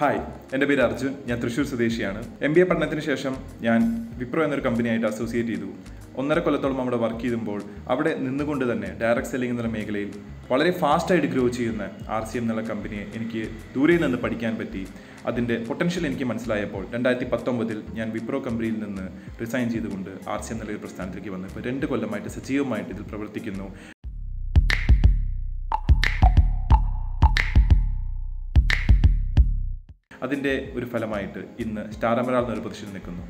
Hi എന്റെ പേര് അർജുൻ. ഞാൻ തൃശ്ശൂർ സ്വദേശിയാണ്. എം ബി എ പഠനത്തിന് ശേഷം ഞാൻ വിപ്രോ എന്നൊരു കമ്പനിയായിട്ട് അസോസിയേറ്റ് ചെയ്തു. ഒന്നര കൊല്ലത്തോളം അവിടെ വർക്ക് ചെയ്യുമ്പോൾ അവിടെ നിന്നുകൊണ്ട് തന്നെ ഡയറക്റ്റ് സെല്ലിംഗ് എന്നുള്ള മേഖലയിൽ വളരെ ഫാസ്റ്റായിട്ട് ഗ്രോ ചെയ്യുന്ന ആർ സി എം എന്നുള്ള കമ്പനിയെ എനിക്ക് ദൂരെ നിന്ന് പഠിക്കാൻ പറ്റി. അതിന്റെ പൊട്ടൻഷ്യൽ എനിക്ക് മനസ്സിലായപ്പോൾ രണ്ടായിരത്തി പത്തൊമ്പതിൽ ഞാൻ വിപ്രോ കമ്പനിയിൽ നിന്ന് റിസൈൻ ചെയ്തുകൊണ്ട് ആർ സി എം എന്നുള്ള ഒരു പ്രസ്ഥാനത്തിലേക്ക് വന്നു. ഇപ്പോൾ രണ്ട് കൊല്ലമായിട്ട് സജീവമായിട്ട് ഇതിൽ പ്രവർത്തിക്കുന്നു. അതിന്റെ ഒരു ഫലമായിട്ട് ഇന്ന് സ്റ്റാർ എമറാൾ എന്നൊരു പൊസിഷനിൽ നിൽക്കുന്നു.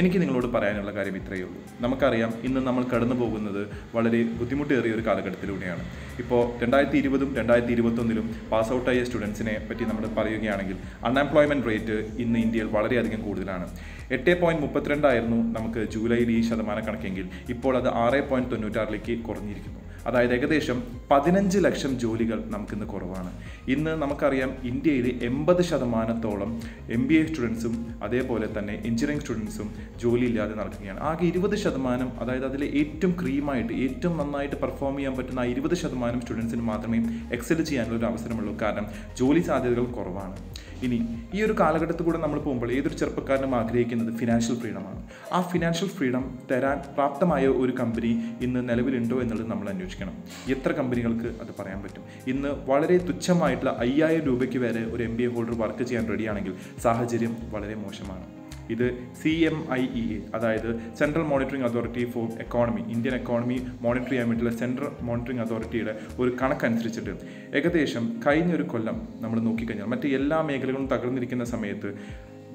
എനിക്ക് നിങ്ങളോട് പറയാനുള്ള കാര്യം ഇത്രയേ ഉള്ളൂ. നമുക്കറിയാം ഇന്ന് നമ്മൾ കടന്നു പോകുന്നത് വളരെ ബുദ്ധിമുട്ടേറിയ ഒരു കാലഘട്ടത്തിലൂടെയാണ്. ഇപ്പോൾ രണ്ടായിരത്തി ഇരുപതും രണ്ടായിരത്തി ഇരുപത്തൊന്നിലും പാസ് ഔട്ടായ സ്റ്റുഡൻസിനെ പറ്റി നമ്മൾ പറയുകയാണെങ്കിൽ അൺഎംപ്ലോയ്മെന്റ് റേറ്റ് ഇന്ന് ഇന്ത്യയിൽ വളരെയധികം കൂടുതലാണ്. എട്ട് പോയിന്റ് മുപ്പത്തിരണ്ടായിരുന്നു നമുക്ക് ജൂലൈയിൽ ഈ ശതമാന കണക്കെങ്കിൽ ഇപ്പോൾ അത് ആറ് പോയിന്റ് തൊണ്ണൂറ്റാറിലേക്ക് കുറഞ്ഞിരിക്കുന്നു. അതായത് ഏകദേശം പതിനഞ്ച് ലക്ഷം ജോലികൾ നമുക്കിന്ന് കുറവാണ്. ഇന്ന് നമുക്കറിയാം ഇന്ത്യയിൽ എൺപത് ശതമാനത്തോളം എം ബി എ സ്റ്റുഡൻസും അതേപോലെ തന്നെ എഞ്ചിനീയറിംഗ് സ്റ്റുഡൻസും ജോലിയില്ലാതെ നടക്കുകയാണ്. ആകെ ഇരുപത് ശതമാനം അതായത് അതിലെ ഏറ്റവും ക്രീമായിട്ട് ഏറ്റവും നന്നായിട്ട് പെർഫോം ചെയ്യാൻ പറ്റുന്ന ആ ഇരുപത് ശതമാനം സ്റ്റുഡൻസിന് മാത്രമേ എക്സൽ ചെയ്യാനുള്ള ഒരു അവസരമുള്ളൂ. കാരണം ജോലി സാധ്യതകൾ കുറവാണ്. ഇനി ഈ ഒരു കാലഘട്ടത്തിൽ കൂടെ നമ്മൾ പോകുമ്പോൾ ഏതൊരു ചെറുപ്പക്കാരനും ആഗ്രഹിക്കുന്നത് ഫിനാൻഷ്യൽ ഫ്രീഡമാണ് ആ ഫിനാൻഷ്യൽ ഫ്രീഡം തരാൻ പ്രാപ്തമായ ഒരു കമ്പനി ഇന്ന് നിലവിലുണ്ടോ എന്നുള്ളത് നമ്മൾ അന്വേഷിക്കണം. എത്ര കമ്പനികൾക്ക് അത് പറയാൻ പറ്റും? ഇന്ന് വളരെ തുച്ഛമായിട്ടുള്ള അയ്യായിരം രൂപയ്ക്ക് വരെ ഒരു M B A holder work ചെയ്യാൻ റെഡിയാണെങ്കിൽ സാഹചര്യം വളരെ മോശമാണ്. ഇത് C M I E A അതായത് central monitoring authority for economy Indian economy monitor ചെയ്യാൻ വേണ്ടിയുള്ള സെൻട്രൽ മോണിറ്ററിംഗ് അതോറിറ്റിയുടെ ഒരു കണക്കനുസരിച്ചിട്ട് ഏകദേശം കഴിഞ്ഞൊരു കൊല്ലം നമ്മൾ നോക്കിക്കഴിഞ്ഞാൽ മറ്റ് എല്ലാ മേഖലകളും തകർന്നിരിക്കുന്ന സമയത്ത്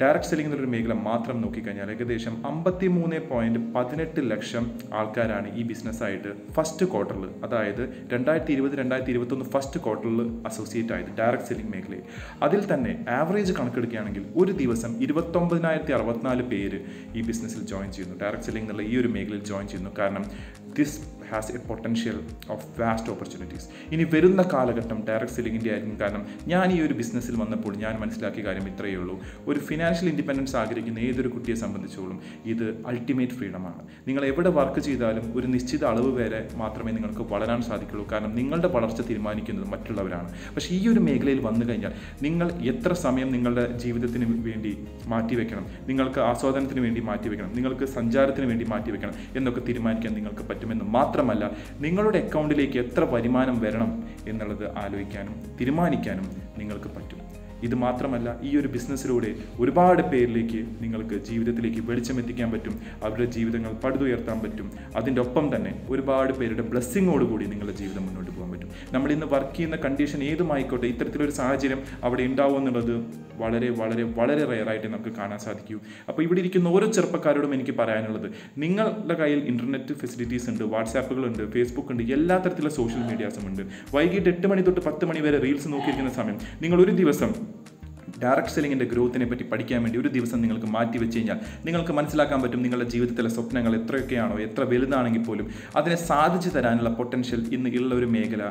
ഡയറക്ട് സെല്ലിംഗ് ഒരു മേഖല മാത്രം നോക്കിക്കഴിഞ്ഞാൽ ഏകദേശം അമ്പത്തി മൂന്ന് പോയിന്റ് പതിനെട്ട് ലക്ഷം ആൾക്കാരാണ് ഈ ബിസിനസ്സായിട്ട് ഫസ്റ്റ് ക്വാർട്ടറിൽ അതായത് രണ്ടായിരത്തി ഇരുപത് രണ്ടായിരത്തി ഇരുപത്തൊന്ന് ഫസ്റ്റ് ക്വാർട്ടറിൽ അസോസിയേറ്റ് ആയത് ഡയറക്റ്റ് സെല്ലിംഗ് മേഖലയിൽ. അതിൽ തന്നെ ആവറേജ് കണക്കെടുക്കുകയാണെങ്കിൽ ഒരു ദിവസം ഇരുപത്തൊമ്പതിനായിരത്തി അറുപത്തിനാല് പേര് ഈ ബിസിനസ്സിൽ ജോയിൻ ചെയ്യുന്നു. ഡയറക്റ്റ് സെല്ലിംഗ് എന്നുള്ള ഈ ഒരു മേഖലയിൽ ജോയിൻ ചെയ്യുന്നു. കാരണം this has a potential of vast opportunities ഇനി വരുന്ന കാലഘട്ടം ഡയറക്ട് സെല്ലിങ്ങിന്റെ ആയിരിക്കും. കാരണം ഞാൻ ഈ ഒരു ബിസിനസ്സിൽ വന്നപ്പോൾ ഞാൻ മനസ്സിലാക്കിയ കാര്യം ഇത്രയേ ഉള്ളൂ. ഒരു ഫിനാൻഷ്യൽ ഇൻഡിപെൻഡൻസ് ആഗ്രഹിക്കുന്ന ഏതൊരു കുട്ടിയെ സംബന്ധിച്ചോളം ഇത് അൾട്ടിമേറ്റ് ഫ്രീഡമാണ് നിങ്ങൾ എവിടെ വർക്ക് ചെയ്താലും ഒരു നിശ്ചിത അളവ് വരെ മാത്രമേ നിങ്ങൾക്ക് വളരാൻ സാധിക്കുള്ളൂ. കാരണം നിങ്ങളുടെ വളർച്ച തീരുമാനിക്കുന്നത് മറ്റുള്ളവരാണ്. പക്ഷേ ഈ ഒരു മേഖലയിൽ വന്നു കഴിഞ്ഞാൽ നിങ്ങൾ എത്ര സമയം നിങ്ങളുടെ ജീവിതത്തിന് വേണ്ടി മാറ്റിവെക്കണം നിങ്ങൾക്ക് ആസ്വാദനത്തിന് വേണ്ടി മാറ്റിവെക്കണം നിങ്ങൾക്ക് സഞ്ചാരത്തിന് വേണ്ടി മാറ്റിവെക്കണം എന്നൊക്കെ തീരുമാനിക്കാൻ നിങ്ങൾക്ക് പറ്റുമെന്ന് മാത്രമല്ല നിങ്ങളുടെ അക്കൗണ്ടിലേക്ക് എത്ര വരുമാനം വരണം എന്നുള്ളത് ആലോചിക്കാനും തീരുമാനിക്കാനും നിങ്ങൾക്ക് പറ്റും. ഇത് മാത്രമല്ല ഈ ഒരു ബിസിനസ്സിലൂടെ ഒരുപാട് പേരിലേക്ക് നിങ്ങൾക്ക് ജീവിതത്തിലേക്ക് വെളിച്ചമെത്തിക്കാൻ പറ്റും അവരുടെ ജീവിതങ്ങൾ പടുതുയർത്താൻ പറ്റും. അതിന്റെ ഒപ്പം തന്നെ ഒരുപാട് പേരുടെ ബ്ലെസ്സിങ്ങോട് കൂടി നിങ്ങളുടെ ജീവിതം മുന്നോട്ട് പോകാൻ പറ്റും. നമ്മൾ ഇന്ന് വർക്ക് ചെയ്യുന്ന കണ്ടീഷൻ ഏതുമായിക്കോട്ടെ ഇത്തരത്തിലൊരു സാഹചര്യം അവിടെ ഉണ്ടാവും എന്നുള്ളത് വളരെ വളരെ വളരെ റെയറായിട്ട് നമുക്ക് കാണാൻ സാധിക്കൂ. അപ്പോൾ ഇവിടെ ഇരിക്കുന്ന ഓരോ ചെറുപ്പക്കാരോടും എനിക്ക് പറയാനുള്ളത് നിങ്ങളുടെ കയ്യിൽ ഇന്റർനെറ്റ് ഫെസിലിറ്റീസ് ഉണ്ട് വാട്സാപ്പുകളുണ്ട് ഫേസ്ബുക്ക് ഉണ്ട് എല്ലാ തരത്തിലുള്ള സോഷ്യൽ മീഡിയാസും ഉണ്ട്. വൈകിട്ട് എട്ട് മണി തൊട്ട് പത്ത് മണി വരെ റീൽസ് നോക്കിയിരിക്കുന്ന സമയം നിങ്ങൾ ഒരു ദിവസം ഡയറക്ട് സെല്ലിങ്ങിന്റെ ഗ്രോത്തിനെ പറ്റി പഠിക്കാൻ വേണ്ടി ഒരു ദിവസം നിങ്ങൾക്ക് മാറ്റി വെച്ച് കഴിഞ്ഞാൽ നിങ്ങൾക്ക് മനസ്സിലാക്കാൻ പറ്റും നിങ്ങളുടെ ജീവിതത്തിലെ സ്വപ്നങ്ങൾ എത്രയൊക്കെയാണോ എത്ര വലുതാണെങ്കിൽ പോലും അതിനെ സാധിച്ചു തരാനുള്ള പൊട്ടൻഷ്യൽ ഇന്ന് ഉള്ള ഒരു മേഖല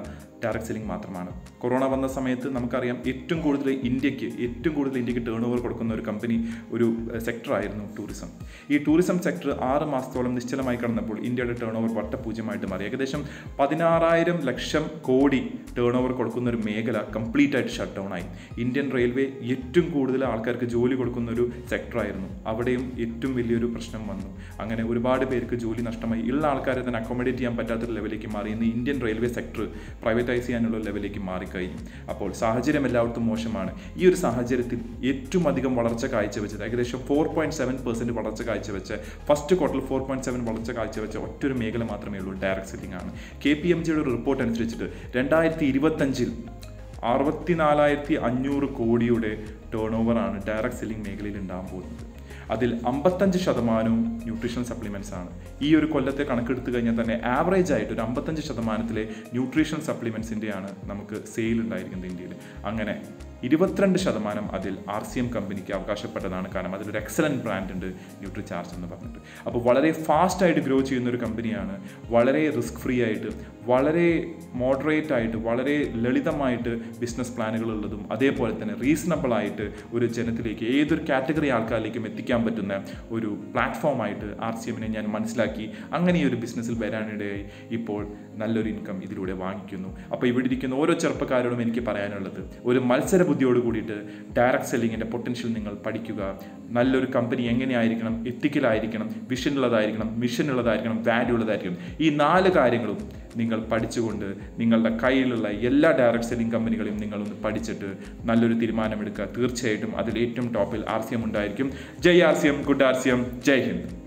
ഡയറക്റ്റ് സെല്ലിംഗ് മാത്രമാണ്. കൊറോണ വന്ന സമയത്ത് നമുക്കറിയാം ഏറ്റവും കൂടുതൽ ഇന്ത്യയ്ക്ക് ഏറ്റവും കൂടുതൽ ഇന്ത്യയ്ക്ക് ടേൺ ഓവർ കൊടുക്കുന്ന ഒരു കമ്പനി ഒരു സെക്ടറായിരുന്നു ടൂറിസം ഈ ടൂറിസം സെക്ടർ ആറ് മാസത്തോളം നിശ്ചലമായി കടന്നപ്പോൾ ഇന്ത്യയുടെ ടേൺ ഓവർ വട്ടപൂജ്യമായിട്ട് മാറി. ഏകദേശം പതിനാറായിരം ലക്ഷം കോടി ടേൺ ഓവർ കൊടുക്കുന്ന ഒരു മേഖല കംപ്ലീറ്റ് ആയിട്ട് ഷട്ട് ഡൗൺ ആയി. ഇന്ത്യൻ റെയിൽവേ ഏറ്റവും കൂടുതൽ ആൾക്കാർക്ക് ജോലി കൊടുക്കുന്ന ഒരു സെക്ടറായിരുന്നു അവിടെയും ഏറ്റവും വലിയൊരു പ്രശ്നം വന്നു. അങ്ങനെ ഒരുപാട് പേർക്ക് ജോലി നഷ്ടമായി. ഉള്ള ആൾക്കാരെ തന്നെ അക്കോമഡേറ്റ് ചെയ്യാൻ പറ്റാത്തൊരു ലെവലിലേക്ക് മാറി. ഇന്ന് ഇന്ത്യൻ റെയിൽവേ സെക്ടർ പ്രൈവറ്റൈസ് ചെയ്യാനുള്ള ലെവലിലേക്ക് മാറിക്കഴിഞ്ഞു. അപ്പോൾ സാഹചര്യം എല്ലായിടത്തും മോശമാണ്. ഈ ഒരു സാഹചര്യത്തിൽ ഏറ്റവും അധികം വളർച്ച കാഴ്ചവെച്ചത് ഏകദേശം ഫോർ പോയിന്റ് സെവൻ പെർസെന്റ് വളർച്ച കാഴ്ചവെച്ച ഫസ്റ്റ് ക്വാർട്ടറിൽ ഫോർ പോയിന്റ് സെവൻ വളർച്ച കാഴ്ചവെച്ച ഒറ്റൊരു മേഖല മാത്രമേ ഉള്ളൂ. ഡയറക്ട് സെല്ലിംഗ് ആണ്. കെ പി എം ജിയുടെ ഒരു റിപ്പോർട്ട് അനുസരിച്ചിട്ട് രണ്ടായിരത്തി ഇരുപത്തഞ്ചിൽ അറുപത്തിനാലായിരത്തി അഞ്ഞൂറ് കോടിയുടെ ടേൺ ഓവറാണ് ഡയറക്ട് സെല്ലിംഗ് മേഖലയിൽ ഉണ്ടാകാൻ പോകുന്നത്. അതിൽ അമ്പത്തഞ്ച് ശതമാനവും ന്യൂട്രീഷൻ സപ്ലിമെന്റ്സ് ആണ്. ഈ ഒരു കൊല്ലത്തെ കണക്കെടുത്ത് കഴിഞ്ഞാൽ തന്നെ ആവറേജ് ആയിട്ട് ഒരു അമ്പത്തഞ്ച് ശതമാനത്തിലെ ന്യൂട്രീഷൻ സപ്ലിമെന്റ്സിന്റെയാണ് നമുക്ക് സെയിൽ ഉണ്ടായിരിക്കുന്നത് ഇന്ത്യയിൽ. അങ്ങനെ ഇരുപത്തിരണ്ട് ശതമാനം അതിൽ ആർ സി എം കമ്പനിക്ക് അവകാശപ്പെട്ടതാണ്. കാരണം അതിലൊരു എക്സലന്റ് ബ്രാൻഡ് ഉണ്ട് ന്യൂട്രി ചാർജ് എന്ന് പറഞ്ഞിട്ട്. അപ്പോൾ വളരെ ഫാസ്റ്റായിട്ട് ഗ്രോ ചെയ്യുന്ന ഒരു കമ്പനിയാണ്. വളരെ റിസ്ക് ഫ്രീ ആയിട്ട് വളരെ മോഡറേറ്റ് ആയിട്ട് വളരെ ലളിതമായിട്ട് ബിസിനസ് പ്ലാനുകൾ ഉള്ളതും അതേപോലെ തന്നെ റീസണബിൾ ആയിട്ട് ഒരു ജനത്തിലേക്ക് ഏതൊരു കാറ്റഗറി ആൾക്കാരിലേക്കും എത്തിക്കാൻ പറ്റുന്ന ഒരു പ്ലാറ്റ്ഫോമായിട്ട് ആർ സി എമ്മിനെ ഞാൻ മനസ്സിലാക്കി. അങ്ങനെ ഈ ഒരു ബിസിനസ്സിൽ വരാനിടയായി ഇപ്പോൾ നല്ലൊരു ഇൻകം ഇതിലൂടെ വാങ്ങിക്കുന്നു. അപ്പോൾ ഇവിടെ ഇരിക്കുന്ന ഓരോ ചെറുപ്പക്കാരോടും എനിക്ക് പറയാനുള്ളത് ഒരു മത്സര ബുദ്ധിയോട് കൂടിയിട്ട് ഡയറക്റ്റ് സെല്ലിങ്ങിന്റെ പൊട്ടൻഷ്യൽ നിങ്ങൾ പഠിക്കുക. നല്ലൊരു കമ്പനി എങ്ങനെയായിരിക്കണം? എത്തിക്കലായിരിക്കണം വിഷൻ ഉള്ളതായിരിക്കണം. മിഷൻ ഉള്ളതായിരിക്കണം. വാല്യൂ ഉള്ളതായിരിക്കണം. ഈ നാല് കാര്യങ്ങളും നിങ്ങൾ പഠിച്ചുകൊണ്ട് നിങ്ങളുടെ കയ്യിലുള്ള എല്ലാ ഡയറക്റ്റ് സെല്ലിംഗ് കമ്പനികളെയും നിങ്ങളൊന്ന് പഠിച്ചിട്ട് നല്ലൊരു തീരുമാനമെടുക്കുക. തീർച്ചയായിട്ടും അതിൽ ഏറ്റവും ടോപ്പിൽ ആർ സി എം ഉണ്ടായിരിക്കും. ജയ് R C M good R C M ജയ് ഹിന്ദ്.